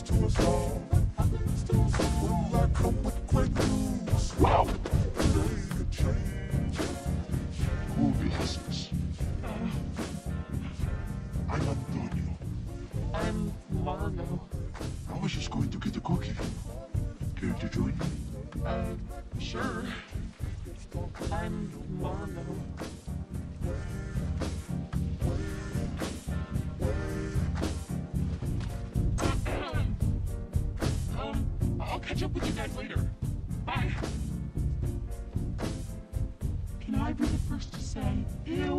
happens to us all. Will I come with great news? Wow! Today it changes. Who is this? I'm Antonio. I'm Margo. I was just going to get a cookie. Care to join me? Uh, sure. Catch up with you guys later. Bye. Can I be the first to say, ew?